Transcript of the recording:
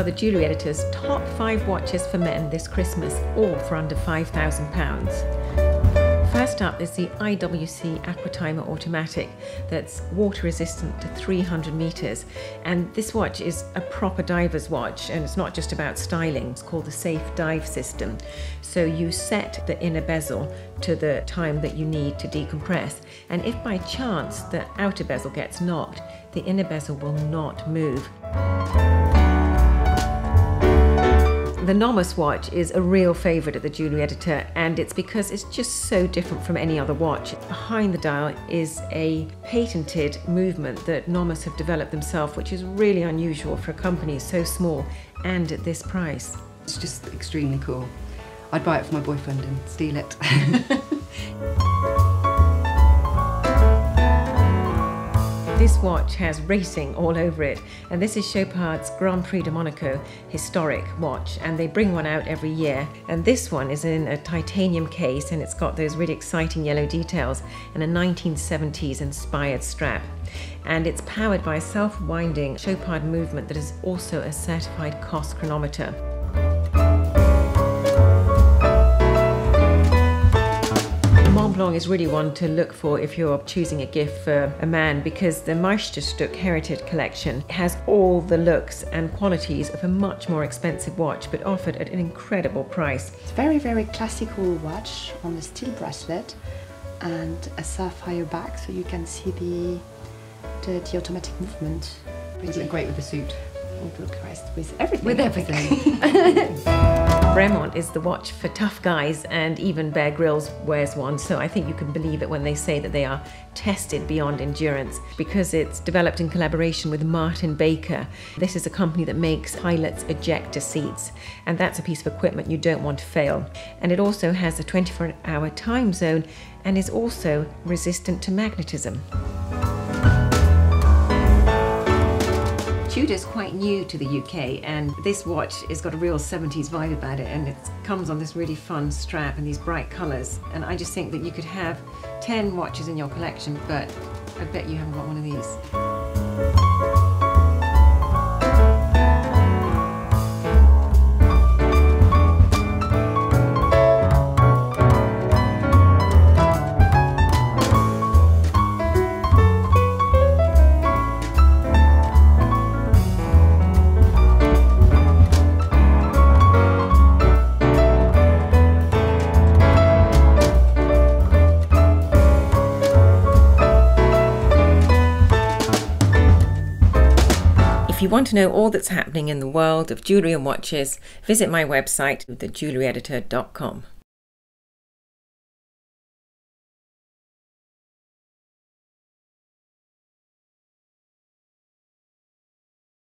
are the Jewellery Editor's top five watches for men this Christmas, all for under £5,000. First up is the IWC Aquatimer Automatic that's water resistant to 300 metres. And this watch is a proper diver's watch and it's not just about styling, it's called the Safe Dive System. So you set the inner bezel to the time that you need to decompress. And if by chance the outer bezel gets knocked, the inner bezel will not move. The Nomos watch is a real favourite at the jewellery editor and it's because it's just so different from any other watch. Behind the dial is a patented movement that Nomos have developed themselves which is really unusual for a company so small and at this price. It's just extremely cool. I'd buy it for my boyfriend and steal it. This watch has racing all over it, and this is Chopard's Grand Prix de Monaco historic watch, and they bring one out every year. And this one is in a titanium case, and it's got those really exciting yellow details and a 1970s inspired strap. And it's powered by a self winding Chopard movement that is also a certified COSC chronometer. Is really one to look for if you're choosing a gift for a man because the Meisterstück Heritage Collection has all the looks and qualities of a much more expensive watch but offered at an incredible price. It's very, very classical watch on a steel bracelet and a sapphire back so you can see the, the, the automatic movement. Would look great with the suit. Oh, Christ, with everything. With everything. Bremont is the watch for tough guys, and even Bear Grylls wears one, so I think you can believe it when they say that they are tested beyond endurance because it's developed in collaboration with Martin Baker. This is a company that makes pilots' ejector seats, and that's a piece of equipment you don't want to fail. And it also has a 24 hour time zone and is also resistant to magnetism. Tudor's quite new to the UK and this watch has got a real 70s vibe about it and it comes on this really fun strap and these bright colours and I just think that you could have 10 watches in your collection but I bet you haven't got one of these. If you want to know all that's happening in the world of jewellery and watches, visit my website, thejewelleryeditor.com.